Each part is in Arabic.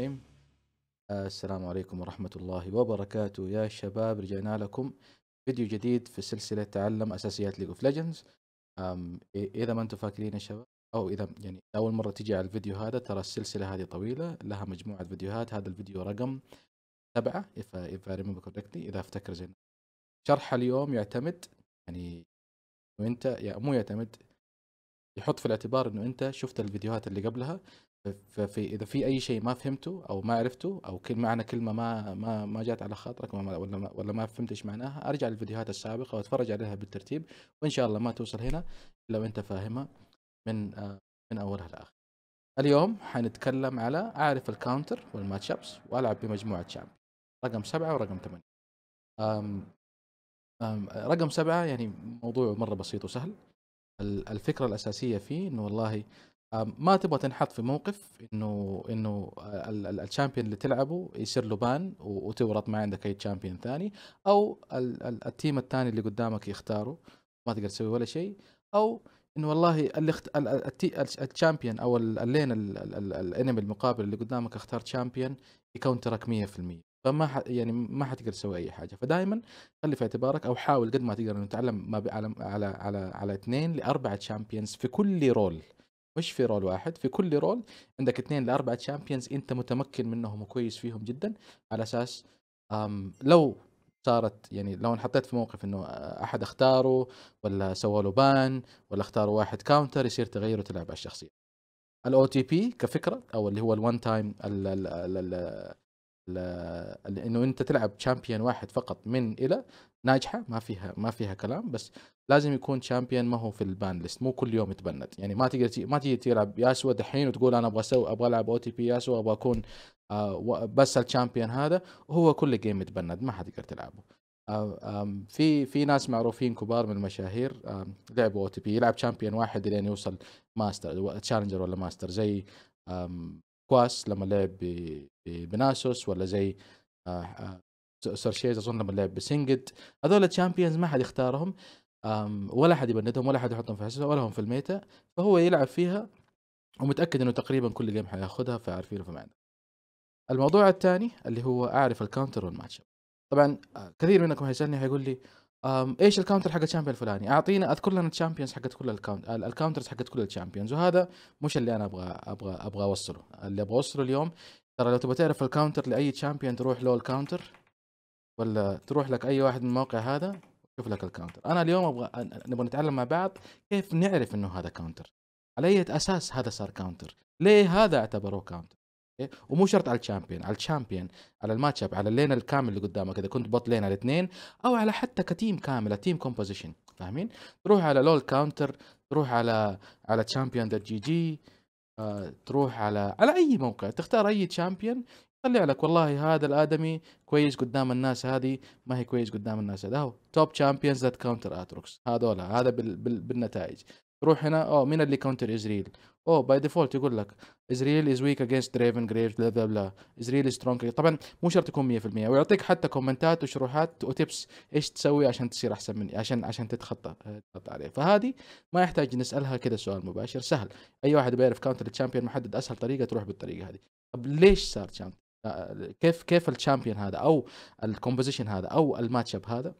الرحيم. آه، السلام عليكم ورحمة الله وبركاته. يا شباب رجعنا لكم فيديو جديد في سلسلة تعلم أساسيات League of Legends إذا ما أنتم فاكرين يا شباب أو إذا يعني أول مرة تيجي على الفيديو هذا ترى السلسلة هذه طويلة لها مجموعة فيديوهات. هذا الفيديو رقم سبعة if I, إذا أفتكر زين. شرح اليوم يعتمد يعني وأنت يا مو يعتمد يحط في الاعتبار إنه أنت شفت الفيديوهات اللي قبلها. ففي إذا في أي شيء ما فهمته أو ما عرفته أو كل معنى كلمة ما ما ما جات على خاطرك ولا ما ولا ما فهمت إيش معناها أرجع للفيديوهات السابقة وأتفرج عليها بالترتيب وإن شاء الله ما توصل هنا الا وانت فاهمها من من أولها لاخر. اليوم حنتكلم على أعرف ال counter وال match ups وألعب بمجموعة champ رقم سبعة ورقم ثمانية. أم أم رقم سبعة يعني موضوع مرة بسيط وسهل. الفكرة الأساسية فيه إنه والله ما تبغى تنحط في موقف إنه إنه ال champion اللي تلعبه يصير له ban وتورط ما عندك أي champion ثاني أو ال team الثاني اللي قدامك يختاره ما تقدر تسوي ولا شيء أو إنه والله اللي. ال champion أو ال lane ال enemy المقابل اللي قدامك اختار champion يكونترك 100% فما ح... يعني ما حتقدر تسوي أي حاجة فدائما خلي في اعتبارك أو حاول قد ما تقدر إنه تتعلم ما ب... على على على على اثنين لأربعة champions في كل role مش في role واحد في كل role عندك اثنين لاربعه champions أنت متمكن منهم وكويس فيهم جدا على أساس لو صارت يعني لو انحطيت في موقف إنه أحد اختاره ولا سوى له ban ولا اختاروا واحد counter يصير تغير وتلعب على الشخصيه ال OTP كفكرة أو اللي هو ال one time انه أنت تلعب champion واحد فقط من إلى ناجحة ما فيها ما فيها كلام بس لازم يكون champion ما هو في ال ban ليست مو كل يوم يتبند. يعني ما تقدر ما تيجي تلعب Yasuo دحين وتقول أنا أبغى أسوي أبغى ألعب OTP Yasuo أبغى أكون آه بس ال champion هذا وهو كل game يتبند ما حتقدر تلعبه. آه في في ناس معروفين كبار من المشاهير لعبوا OTP يلعب champion واحد لين يوصل master challenger ولا ماستر زي كواس لما لعب ب Nasus ولا زي آه، آه، سيرشيز أظن لما لعب ب Singed هذول ال champions ما حد يختارهم ولا حد يبندهم ولا حد يحطهم في حسبة ولا هم في ال meta. فهو يلعب فيها ومتأكد إنه تقريبا كل game حياخذها فعارفينه فما عنده الموضوع الثاني اللي هو أعرف ال counter وال match طبعا آه، كثير منكم حيسألني حيقول لي إيش ال counter حق ال champion الفلاني؟ اعطينا أذكر لنا ال champions حقت كل ال count ال counters حقت كل ال champions وهذا مش اللي أنا أبغى أبغى أبغى أوصله. اللي أبغى أوصله اليوم ترى لو تبغى تعرف ال counter لأي champion تروح له ال counter ولا تروح لك أي واحد من الموقع هذا؟ شوف لك ال counter أنا اليوم أبغى نبغى نتعلم مع بعض كيف نعرف إنه هذا counter على أي أساس هذا صار counter ليه هذا اعتبروه counter ومو شرط على الشامبيون. على الشامبيون على الماتش على اللين الكامل اللي قدامك إذا كنت bot lane على الاثنين أو على حتى ك team كامل team composition فاهمين؟ تروح على LoL Counter تروح على على champion dot gg تروح على على أي موقع. تختار أي champion يطلع لك والله هذا الآدمي كويس قدام الناس هذه ما هي كويس قدام الناس هذا. هو top champions that counter Aatrox هذول هذا بال بال بالنتائج. تروح هنا اوه مين اللي counter Ezreal اوه by default يقول لك Ezreal is weak against Draven Graves بلا بلا is strong طبعا مو شرط تكون 100% ويعطيك حتى كومنتات وشروحات و tips إيش تسوي عشان تصير أحسن مني عشان عشان تتخطى تتخطى عليه. فهذه ما يحتاج نسألها كذا سؤال مباشر. سهل. أي واحد بيعرف counter ال champion محدد أسهل طريقة تروح بالطريقة هذه. طب ليش صار champion كيف كيف ال champion هذا أو ال composition هذا أو ال match up هذا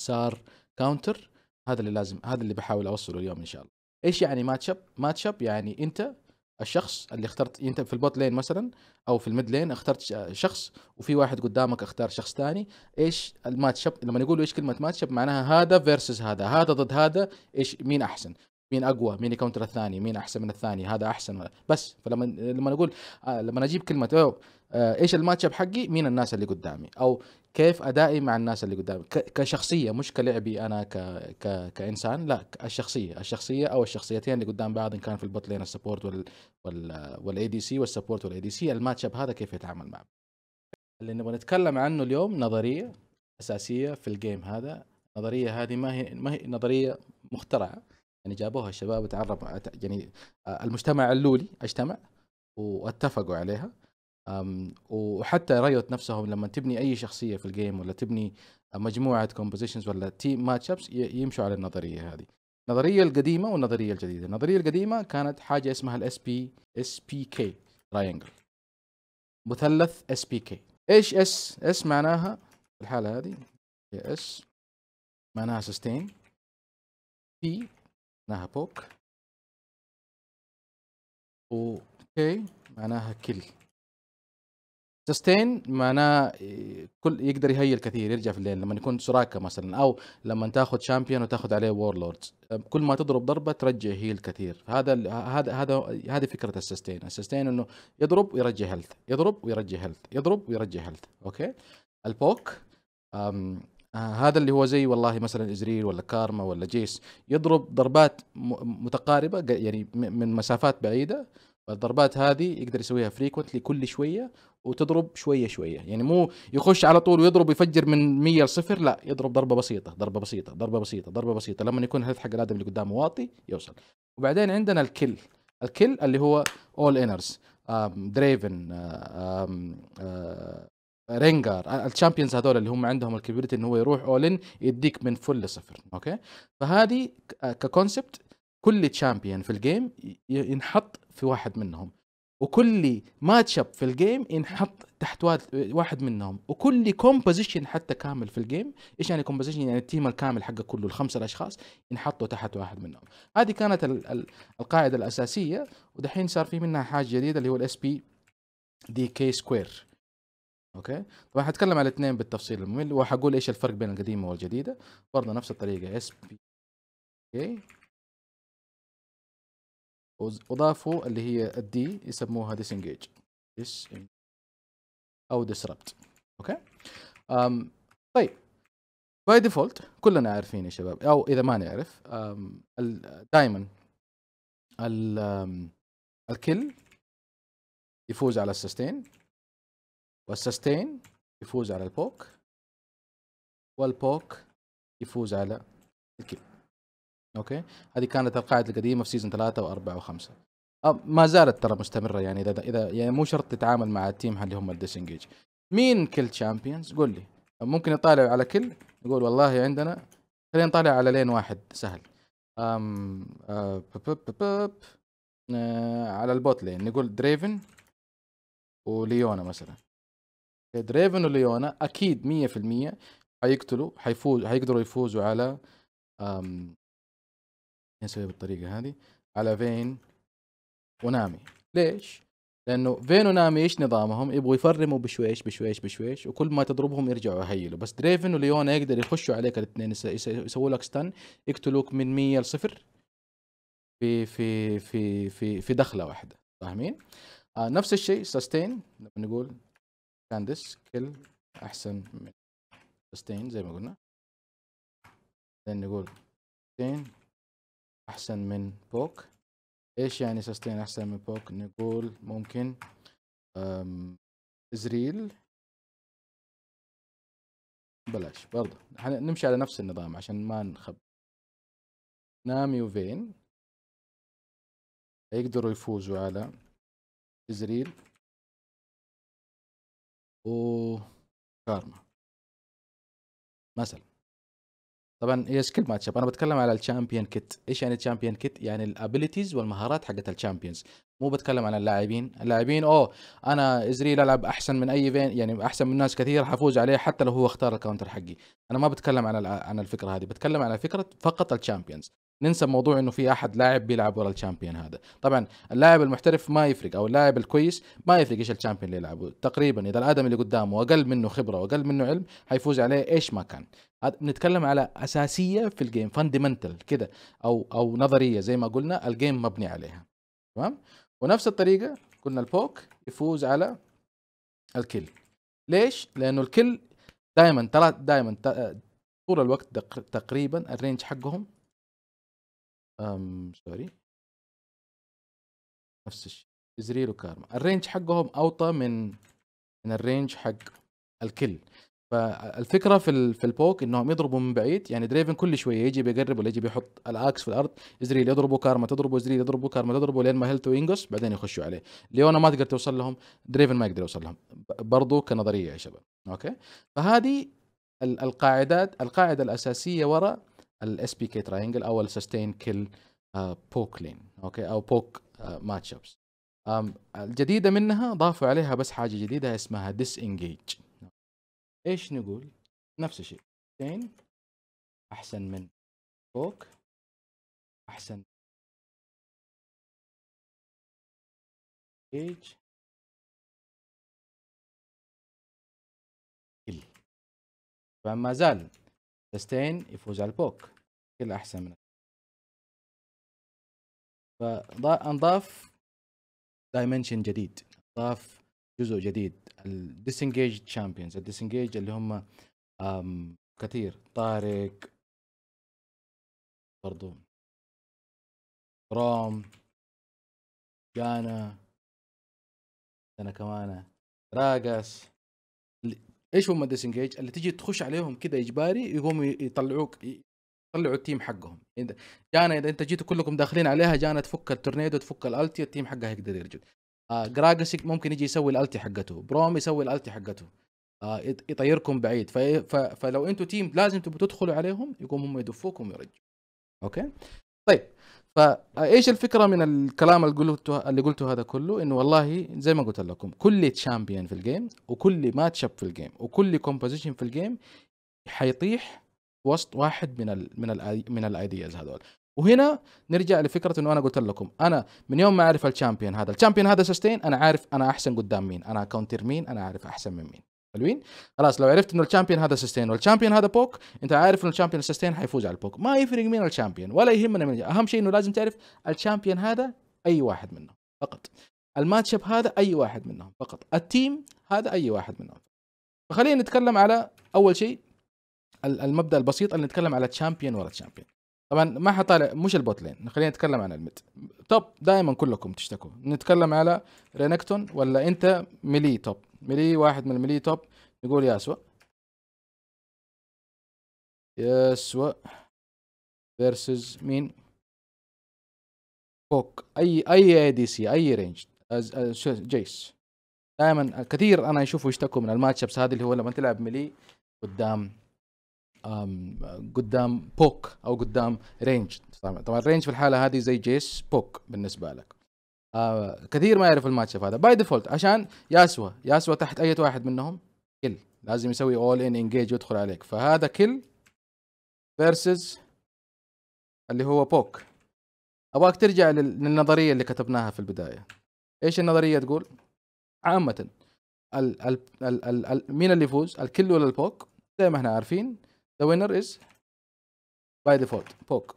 صار counter هذا اللي لازم هذا اللي بحاول أوصله اليوم إن شاء الله. إيش يعني match up match up يعني أنت الشخص اللي اخترت أنت في ال bot lane مثلا أو في ال mid lane اخترت شخص وفي واحد قدامك اختار شخص ثاني إيش ال match up لما يقولوا إيش كلمة match up معناها هذا versus هذا هذا ضد هذا إيش مين أحسن؟ مين أقوى؟ مين يكونتر الثاني؟ مين أحسن من الثاني؟ هذا أحسن بس فلما لما نقول آه لما أجيب كلمة إيش ال match up حقي؟ مين الناس اللي قدامي؟ أو كيف أدائي مع الناس اللي قدامي؟ كشخصية مش كلعبي أنا ك... ك... كإنسان لا الشخصية. الشخصية أو الشخصيتين اللي قدام بعض إن كان في ال bot lane ال support وال وال وال ADC وال support وال ADC ال match up هذا كيف يتعامل معه؟ اللي نبغى نتكلم عنه اليوم نظرية أساسية في ال game هذا. النظريه هذه ما هي ما هي نظرية مخترعة. يعني جابوها الشباب وتعرف يعني المجتمع اللولي أجتمع واتفقوا عليها. وحتى Riot نفسهم لما تبني أي شخصية في ال game ولا تبني مجموعة compositions ولا team match ups يمشوا على النظرية هذه. النظرية القديمة والنظرية الجديدة. النظرية القديمة كانت حاجة اسمها ال SP SPK triangle مثلث SPK إيش S S معناها في الحالة هذه. اس معناها سستين بي معناها بوك وكي معناها كل سستين معناه كل يقدر يهيل كثير يرجع في ال heal لما يكون Soraka مثلا أو لما تاخذ champion وتاخذ عليه Warlord's كل ما تضرب ضربة ترجع heal كثير هذا هذا هذا هذه فكرة ال sustain. ال sustain إنه يضرب ويرجع health يضرب ويرجع health يضرب ويرجع health okay؟ ال poke آه هذا اللي هو زي والله مثلا إزريل ولا كارما ولا جيس يضرب ضربات متقاربة يعني من مسافات بعيدة الضربات هذه يقدر يسويها frequently كل شوية وتضرب شوية شوية. يعني مو يخش على طول ويضرب يفجر من 100 لصفر لا يضرب ضربة بسيطة ضربة بسيطة ضربة بسيطة ضربة بسيطة. لما يكون ال health حق الآدم اللي قدامه واطي يوصل. وبعدين عندنا ال kill ال kill اللي هو all inners دريفن رينجار ال champions هذول اللي هم عندهم ال capability إنه هو يروح all يديك من فل لصفر. أوكي؟ فهذه ك concept كل champion في ال game ينحط في واحد منهم وكل matchup في ال game ينحط تحت واحد منهم وكل composition حتى كامل في ال game إيش يعني composition يعني ال team الكامل حقه كله الخمسة الأشخاص ينحطوا تحت واحد منهم. هذه كانت ال ال القاعدة الأساسية ودحين صار في منها حاجة جديدة اللي هو ال SP DK square أوكي؟ طبعا حتكلم على الاثنين بالتفصيل. الممل وحقول إيش الفرق بين القديمه والجديدة. برضه نفس الطريقة SPK وضافوا اللي هي ال D يسموها dis أو disrupt أوكي؟ أم طيب. by default كلنا عارفين يا شباب أو إذا ما نعرف دائما الكل يفوز على السستين والسستين يفوز على البوك والبوك يفوز على ال kill. أوكي؟ هذه كانت القاعدة القديمة في season ثلاثة وأربعة وخمسة. ما زالت ترى مستمرة يعني إذا إذا يعني مو شرط تتعامل مع ال team اللي هم ال disengage مين kill champions قول لي. ممكن يطالع على kill؟ يقول والله عندنا خلينا نطالع على lane واحد سهل. أم أه بب بب بب أه على ال bot lane. نقول دريفن وليونا مثلا. دريفن وليونا أكيد 100% حيقتلوا حيفوز حيقدروا يفوزوا على نسوي بالطريقة هذه على فين ونامي ليش؟ لأنه فين ونامي إيش نظامهم؟ يبغوا يفرموا بشويش بشويش بشويش وكل ما تضربهم يرجعوا يهيلوا بس دريفن وليونا يقدر يخشوا عليك الاثنين يسووا لك stun يقتلوك من 100 لصفر في في في في في دخلة واحدة فاهمين؟ آه نفس الشيء sustain لما نقول كاندس kill أحسن من sustain زي ما قلنا بعدين نقول sustain أحسن من poke إيش يعني sustain أحسن من poke نقول ممكن ازريل بلاش برضه نمشي على نفس النظام عشان ما نخب. نامي وفين. يقدروا يفوزوا على ازريل وكارما مثلا. طبعا هي skill match أنا بتكلم على ال champion kit إيش يعني ال champion kit يعني ال abilities والمهارات حقت ال champions مو بتكلم عن اللاعبين. اللاعبين أوه أنا ازريل العب أحسن من أي فين يعني أحسن من ناس كثير حفوز عليه حتى لو هو اختار ال counter حقي. أنا ما بتكلم عن عن الفكرة هذه. بتكلم على فكرة فقط ال champions ننسى موضوع إنه في أحد لاعب بيلعب ورا ال champion هذا. طبعا اللاعب المحترف ما يفرق أو اللاعب الكويس ما يفرق إيش ال champion اللي يلعبه تقريبا إذا الأدم اللي قدامه أقل منه خبرة واقل منه علم حيفوز عليه إيش ما كان. بنتكلم على أساسية في ال game fundamental كده أو أو نظرية زي ما قلنا ال game مبني عليها. تمام؟ ونفس الطريقة قلنا ال poke يفوز على ال kill ليش؟ لأنه ال kill دائما دائما طول الوقت تقريبا ال range حقهم أم sorry. نفس الشيء. ازريل وكارما ال range حقهم أوطى من من ال range حق ال kill. فالفكرة في في ال poke إنهم يضربوا من بعيد. يعني دريفن كل شوية يجي بيقرب ولا يجي بيحط ال axe في الأرض. إزريل يضربوا كارما تضربوا إزريل يضربوا كارما تضربوا لين ما هيلتو ينقص بعدين يخشوا عليه. ليونا ما تقدر توصل لهم. دريفن ما يقدر يوصل لهم. برضو كنظرية يا شباب. أوكي؟ فهذه القاعدات القاعدة الأساسية وراء ال SPK triangle أو ال sustain kill poke lane أوكي؟ أو poke matchups الجديدة منها ضافوا عليها بس حاجة جديدة اسمها disengage إيش نقول؟ نفس الشيء. زين أحسن من فوق أحسن. ايج كل فما زال سستين يفوز على البوك. كل أحسن من فانضاف دايمنشن جديد. ضاف جزء جديد. ال disengage champions ال disengage اللي هم كثير. تارك. برضو. براوم. جانا. أنا كمان. قراقاس. إيش هم ال disengage اللي تجي تخش عليهم كذا إجباري يقوموا يطلعوك يطلعوا ال team حقهم. إذا- جانا إذا أنت جيتوا كلكم داخلين عليها جانا تفك التورنيدو تفك ال ulti ال team حقها يقدر يرجع. آه ممكن يجي يسوي ال ulti حقته. بروم يسوي ال ulti حقته. آه يط- يطيركم بعيد. ف... فلو أنتوا team لازم تبقوا تدخلوا عليهم يقوم هم يدفوكم ويرجعوا. okay؟ طيب. فايش الفكرة من الكلام اللي قلته اللي قلته هذا كله؟ إنه والله زي ما قلت لكم كل champion في ال game وكل match up في ال game وكل composition في ال game حيطيح وسط واحد من ال من ال من ال ideas هذول. وهنا نرجع لفكرة إنه أنا قلت لكم أنا من يوم ما أعرف ال champion هذا ال champion هذا sustain أنا عارف أنا أحسن قدام مين أنا counter مين أنا عارف أحسن من مين. حلوين. خلاص لو عرفت إنه ال champion هذا sustain وال champion هذا poke أنت عارف إنه ال champion sustain حيفوز على ال poke. ما يفرق مين ال champion ولا يهمنا من أهم شيء إنه لازم تعرف ال champion هذا أي واحد منهم فقط. الماتش هذا أي واحد منهم فقط. ال team هذا أي واحد منهم. فخلينا نتكلم على أول شيء ال- المبدأ البسيط اللي نتكلم على champion ورا champion طبعا ما حطالع مش ال bot lane. خلينا نتكلم عن ال mid. top دائما كلكم تشتكوا. نتكلم على رينكتون ولا انت melee top. melee واحد من ال melee top يقول ياسوا. ياسوا versus مين؟ فوق أي أي أي دي سي اي رينج جيس. دائما كثير أنا أشوفه يشتكوا من ال match ups هذه اللي هو لما تلعب melee قدام قدام poke أو قدام range طبعا ال range في الحالة هذه زي جيس poke بالنسبة لك. آه كثير ما يعرف الماتش هذا. by default عشان ياسوا ياسوا تحت أي واحد منهم kill لازم يسوي all in engage ويدخل عليك. فهذا kill versus اللي هو poke أبغاك ترجع لل- للنظرية اللي كتبناها في البداية. إيش النظرية تقول؟ عامة ال ال ال ال ال مين اللي يفوز؟ ال kill ولا ال poke زي ما إحنا عارفين the winner is by default poke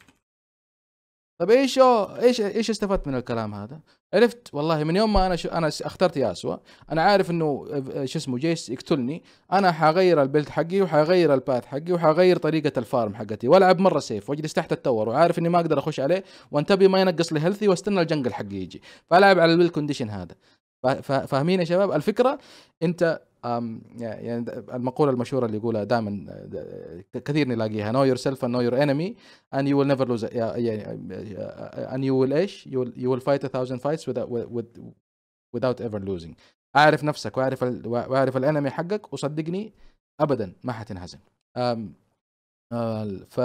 طيب إيش إيش إيش استفدت من الكلام هذا؟ عرفت؟ والله من يوم ما أنا شو أنا أخترت ياسوا أنا عارف إنه آه، شو اسمه جيس يقتلني أنا حغير ال build حقي وحغير ال path حقي وحغير طريقة ال farm حقتي وألعب مرة safe وأجلس تحت ال tower وعارف إني ما أقدر أخش عليه وانتبه ما ينقص لي health ي واستنى ال jungle حقي يجي فألعب على ال win condition هذا. فا- فا- فاهمين يا شباب؟ الفكرة أنت يعني المقولة المشهورة اللي يقولها دائما كثير نلاقيها. Know yourself and know your enemy and you will never lose and you will إيش؟ You will, you will fight a thousand fights without with, without ever losing. أعرف نفسك وأعرف ال, وأعرف ال enemy حقك وصدقني ابدا ما حتنهزم. آه،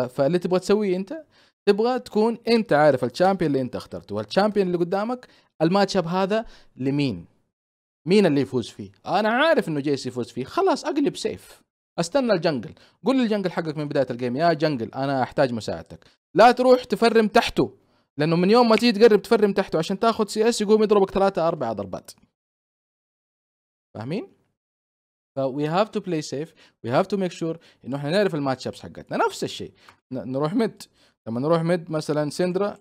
فاللي تبغى تسويه أنت تبغى تكون أنت عارف ال champion اللي أنت اخترته. وال champion اللي قدامك ال match up هذا لمين؟ مين اللي يفوز فيه؟ أنا عارف إنه جيس يفوز فيه. خلاص ألعب safe أستنى ال jungle. قول لل jungle حقك من بداية ال game يا jungle أنا أحتاج مساعدتك. لا تروح تفرم تحته لأنه من يوم ما تيجي تقرب تفرم تحته عشان تاخذ CS يقوم يضربك ثلاثة أربعة ضربات. فاهمين؟ ف we have to play safe. We have to make sure إنه إحنا نعرف ال match ups حقتنا. نفس الشيء. نروح mid لما نروح mid مثلا سندرا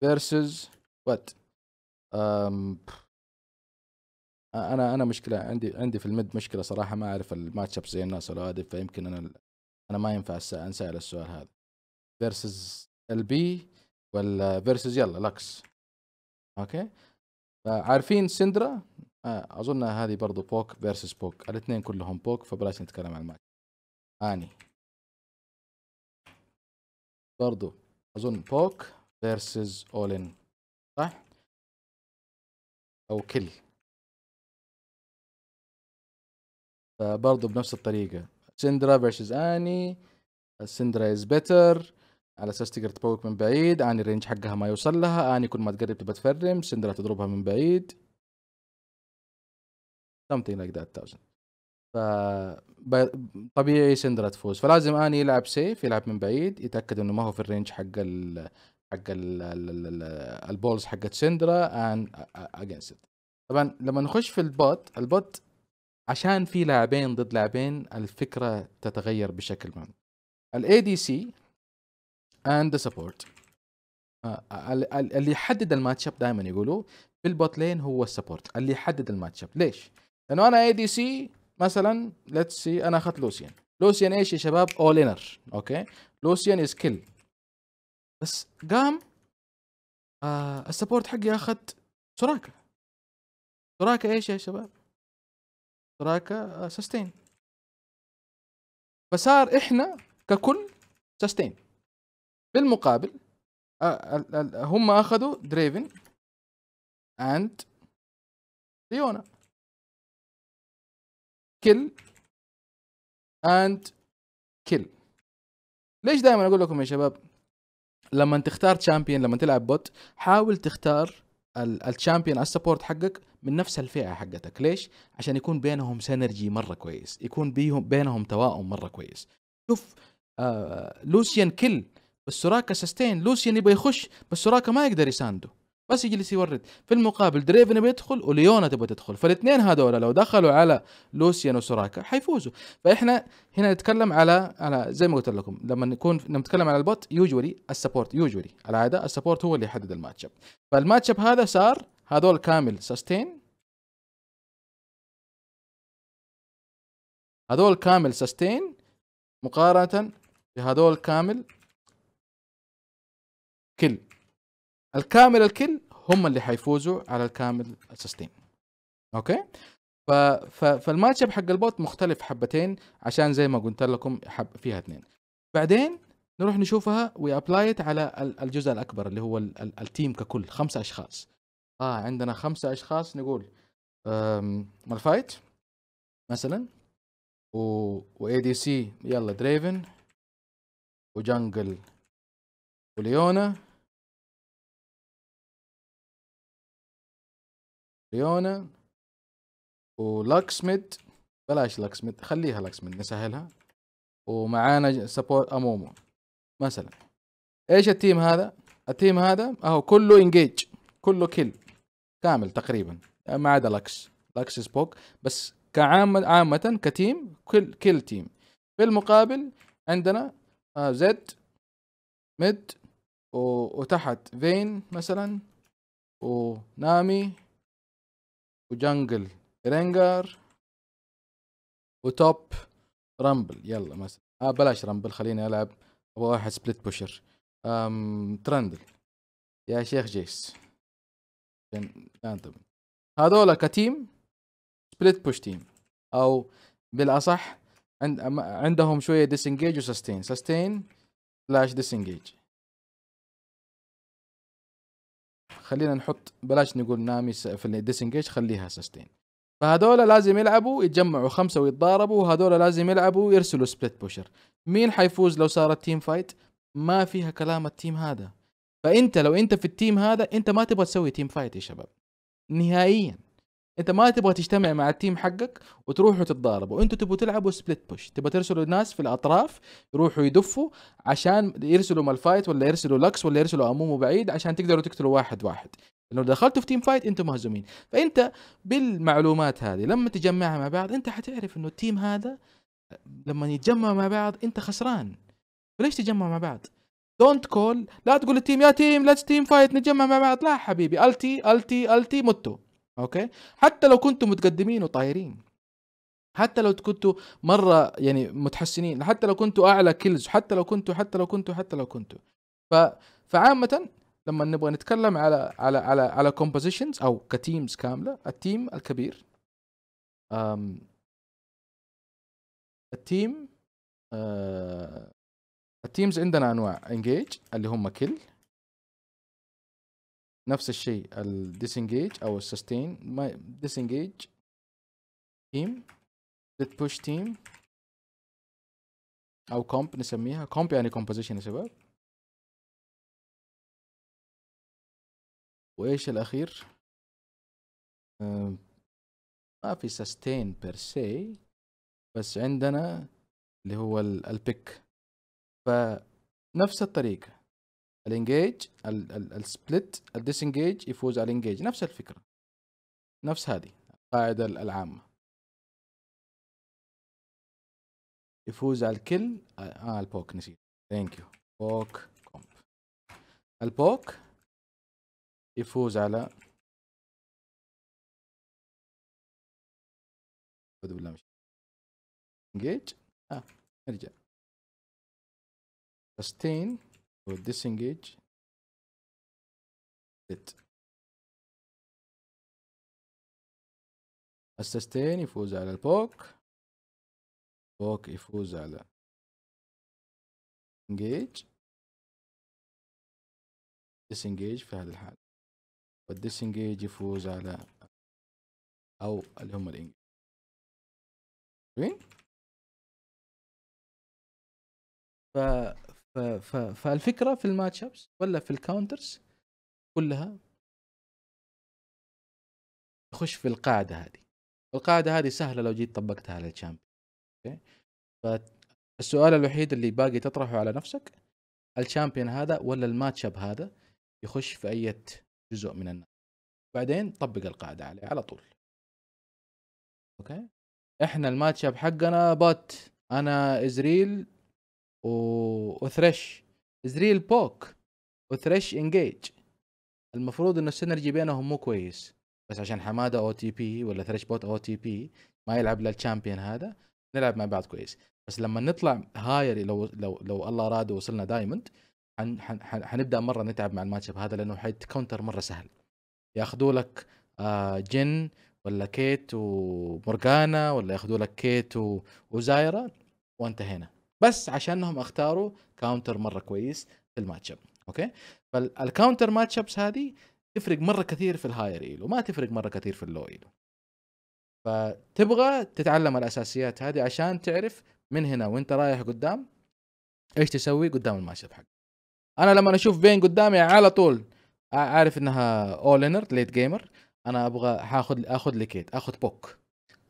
versus what أنا أنا مشكلة عندي عندي في ال mid مشكلة صراحة ما أعرف ال match up زي الناس ولا هذه فيمكن أنا أنا ما ينفع انسال السؤال هذا. versus LB ولا versus يلا لكس okay؟ فعارفين سندرا آه أظن هذه برضو poke versus poke الاثنين كلهم poke فبلاش نتكلم عن الماتش. أني. برضو أظن poke versus all in صح؟ أو kill فبرضه بنفس الطريقة. سندرا versus أني سندرا is better على أساس تقدر تبوك من بعيد أني ال range حقها ما يوصل لها أني كل ما تقرب تبى تفرم سندرا تضربها من بعيد. Something like that 1000 ف طبيعي سندرا تفوز. فلازم أني يلعب safe يلعب من بعيد يتأكد إنه ما هو في ال range حق ال حق ال- ال balls حقت سندرا and against طبعا لما نخش في ال bot ال bot عشان في لاعبين ضد لاعبين الفكرة تتغير بشكل ما ال ADC and support اللي يحدد ال match up دائما يقولوا في ال bot lane هو ال support اللي يحدد ال match up. ليش؟ لأنه أنا ADC مثلا let's say أنا أخذت لوسيان. لوسيان إيش يا شباب؟ all inner okay؟ لوسيان is kill بس قام آه ال support حقي أخذ سوراكا. سوراكا إيش يا شباب؟ آه sustain فصار إحنا kill sustain بالمقابل آه هم أخذوا دريفن and ليونا kill and kill ليش دائما أقول لكم يا شباب؟ لما تختار champion لما تلعب bot حاول تختار ال champion ال support حقك من نفس الفئة حقتك. ليش؟ عشان يكون بينهم synergy مرة كويس. يكون بيهم بينهم توائم مرة كويس. شوف آه لوسيان kill بس سوراكا sustain لوسيان يبغى يخش بس سوراكا ما يقدر يسانده. بس يجلس يورد. في المقابل دريفن بيدخل وليونا تبغى تدخل. فالاثنين هذول لو دخلوا على لوسيان وسوراكا حيفوزوا. فإحنا هنا نتكلم على على زي ما قلت لكم لما نكون نتكلم على ال bot usually ال support usually العادة ال support هو اللي يحدد ال match up. فال match up هذا صار هذول كامل sustain. هذول كامل sustain مقارنة بهذول كامل kill. الكامل ال kill هم اللي حيفوزوا على الكامل ال sustain okay؟ ف... ف... فالماتش حق ال bot مختلف حبتين عشان زي ما قلت لكم حب فيها اثنين. بعدين نروح نشوفها و apply it على ال- الجزء الأكبر اللي هو ال... ال... ال team ككل خمسة أشخاص. آه عندنا خمسة أشخاص نقول مالفايت مثلا و ADC يلا دريفن و jungle وليونا ليونا ولاكس mid بلاش لاكس mid خليها لاكس mid نسهلها. ومعانا support أمومو مثلا. إيش ال team هذا؟ ال team هذا أهو كله engage كله kill كامل تقريبا ما عدا لاكس لاكس poke بس كعامة عامة ك team kill kill team في المقابل عندنا آه زد mid و- وتحت فين مثلا ونامي. و jungle رينجار و top رامبل. يلا مثلا. آه بلاش رامبل خليني ألعب. أبغى واحد split pusher أم ترندل. يا شيخ جيس. هذول ك team split push team أو بالأصح عند عندهم شوية disengage و sustain sustain slash disengage خلينا نحط بلاش نقول نامي في ال disengage خليها sustain فهذول لازم يلعبوا يتجمعوا خمسة ويتضاربوا وهذول لازم يلعبوا ويرسلوا split pusher مين حيفوز لو صارت team fight ما فيها كلام ال team هذا. فأنت لو أنت في ال team هذا أنت ما تبغى تسوي team fight يا شباب. نهائيا. انت ما تبغى تجتمع مع ال team حقك وتروحوا تتضاربوا أنتوا تبغوا تلعبوا split push تبغى ترسلوا ناس في الأطراف يروحوا يدفوا عشان يرسلوا مالفايت ولا يرسلوا لكس ولا يرسلوا امومو بعيد عشان تقدروا تقتلوا واحد واحد. لو دخلتوا في team fight أنتم مهزومين. فانت بالمعلومات هذه لما تجمعها مع بعض انت حتعرف انه ال team هذا لما يتجمع مع بعض انت خسران. فليش تجمع مع بعض؟ don't call لا تقول ال team يا team let's team fight نتجمع مع بعض. لا حبيبي ألتي ألتي ألتي متوا. okay؟ حتى لو كنتم متقدمين وطايرين. حتى لو كنتوا مرة يعني متحسنين حتى لو كنتوا أعلى kills حتى لو كنتوا حتى لو كنتوا حتى لو كنتوا. ف فعامة لما نبغى نتكلم على على على على compositions أو ك teams كاملة ال team الكبير أم ال team آه ال teams عندنا أنواع engage اللي هم kill نفس الشيء ال disengage أو ال sustain ما disengage team split push team أو comp نسميها. comp يعني composition يا شباب. وإيش الأخير؟ ما في sustain per se بس عندنا اللي هو ال- ال pick فنفس الطريقة. ال engage ال split ال disengage يفوز على ال engage نفس الفكرة. نفس هذه القاعدة العامة. يفوز على ال kill آه ال poke نسيت. thank you poke comp ال poke يفوز على أعوذ بالله من engage آه نرجع. sustain وال disengage ال sustain يفوز على ال poke. poke يفوز على engage disengage في هذه الحالة وال disengage يفوز على أو اللي هم ال engage وين ف... فالفكرة في ال match ups ولا في ال counters كلها تخش في القاعدة هذه. القاعدة هذه سهلة لو جيت طبقتها على ال champion. okay؟ فالسؤال الوحيد اللي باقي تطرحه على نفسك ال champion هذا ولا ال match up هذا يخش في أي جزء من الناس بعدين طبق القاعدة عليه على طول. okay؟ إحنا ال match up حقنا bot أنا إزريل و... وثريش ازريل poke وثريش engage المفروض إنه ال synergy بينهم مو كويس. بس عشان حمادة OTP ولا ثريش bot OTP ما يلعب إلا ال champion هذا نلعب مع بعض كويس. بس لما نطلع higher لو لو لو الله أراد وصلنا diamond حن حن حن حنبدأ مرة نتعب مع الماتش هذا لأنه حيت counter مرة سهل. ياخذوا لك آه جن ولا كيت ومورجانا ولا ياخذوا لك كيت وزايرا وانتهينا. بس عشانهم اختاروا counter مرة كويس في ال match up okay؟ فال counter match ups هذه تفرق مرة كثير في ال higher elo ما تفرق مرة كثير في ال low elo فتبغى تتعلم الأساسيات هذه عشان تعرف من هنا وانت رايح قدام إيش تسوي قدام ال match up حق أنا لما أشوف Vayne قدامي على طول عارف إنها all inner late gamer أنا أبغى حاخذ أخذ لي Cait أخذ poke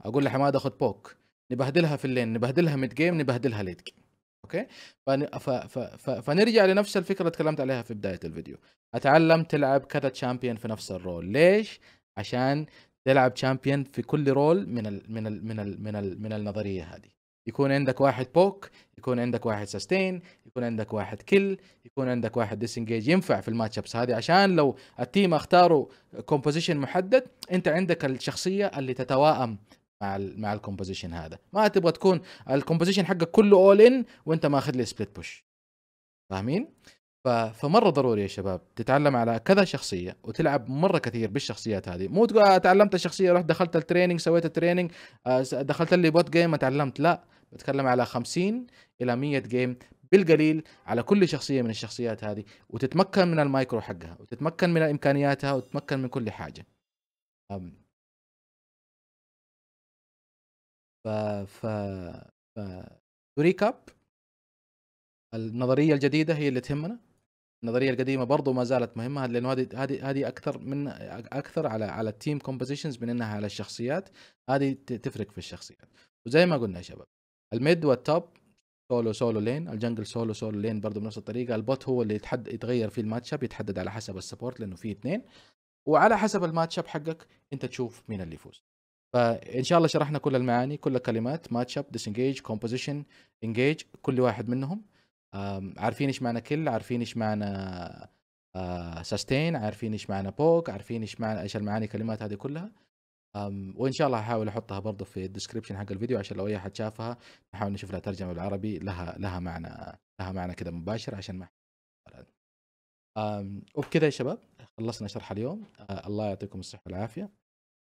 أقول لحماد أخذ poke نبهدلها في ال lane نبهدلها mid game نبهدلها late game okay فن... ف... ف... ف... فنرجع لنفس الفكرة اللي تكلمت عليها في بداية الفيديو. أتعلم تلعب كذا champion في نفس ال role ليش؟ عشان تلعب champion في كل role من ال... من ال... من ال... من ال... من النظرية هذه. يكون عندك واحد poke يكون عندك واحد sustain يكون عندك واحد كل يكون عندك واحد disengage ينفع في ال match ups هذه. عشان لو ال team اختاروا composition محدد أنت عندك الشخصية اللي تتوائم مع ال مع ال composition هذا. ما تبغى تكون ال composition حقك كله all in وانت ماخذ لي split push فاهمين؟ ف- فمرة ضروري يا شباب تتعلم على كذا شخصية وتلعب مرة كثير بالشخصيات هذه. مو تقول آه، تعلمت الشخصية رحت دخلت ال training سويت ال training آه، دخلت لي bot game تعلمت. لا بتكلم على 50 إلى 100 game بالقليل على كل شخصية من الشخصيات هذه وتتمكن من المايكرو حقها وتتمكن من إمكانياتها وتتمكن من كل حاجة. ف ف recap النظرية الجديدة هي اللي تهمنا. النظرية القديمة برضو ما زالت مهمة لأنه هذه هذه هذه أكثر من أكثر على على ال team compositions من إنها على الشخصيات. هذه تفرق في الشخصيات. وزي ما قلنا يا شباب ال mid وال top solo solo lane ال jungle solo solo lane برضو بنفس الطريقة. ال bot هو اللي يتحد يتغير فيه ال match up يتحدد على حسب ال support لأنه فيه اثنين وعلى حسب ال match up حقك أنت تشوف مين اللي يفوز. فإن شاء الله شرحنا كل المعاني كل الكلمات match up disengage composition engage كل واحد منهم. عارفين إيش معنى كل عارفين إيش معنى sustain عارفين إيش معنى poke عارفين إيش معنى إيش المعاني الكلمات هذه كلها. وإن شاء الله هحاول أحطها برضه في ال description حق الفيديو عشان لو أي أحد شافها نحاول نشوف لها ترجمة بالعربي لها لها معنى لها معنى كذا مباشر عشان ما وبكذا يا شباب خلصنا شرح اليوم. أه، الله يعطيكم الصحة والعافية.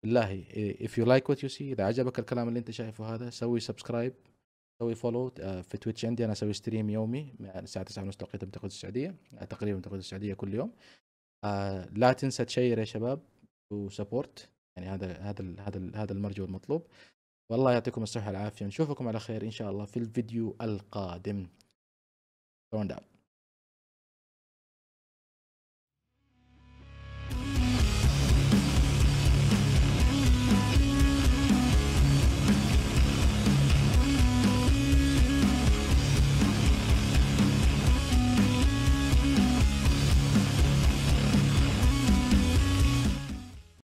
بالله if you like what you see إذا عجبك الكلام اللي أنت شايفه هذا سوي subscribe سوي follow في تويتش عندي. أنا أسوي stream يومي الساعة 9:30 توقيت منطقه السعودية آه، تقريبا منطقه السعودية كل يوم. آه، لا تنسى ت share يا شباب و support يعني هذا هذا هذا هذا المرجو المطلوب. والله يعطيكم الصحة والعافية. نشوفكم على خير إن شاء الله في الفيديو القادم. Round out.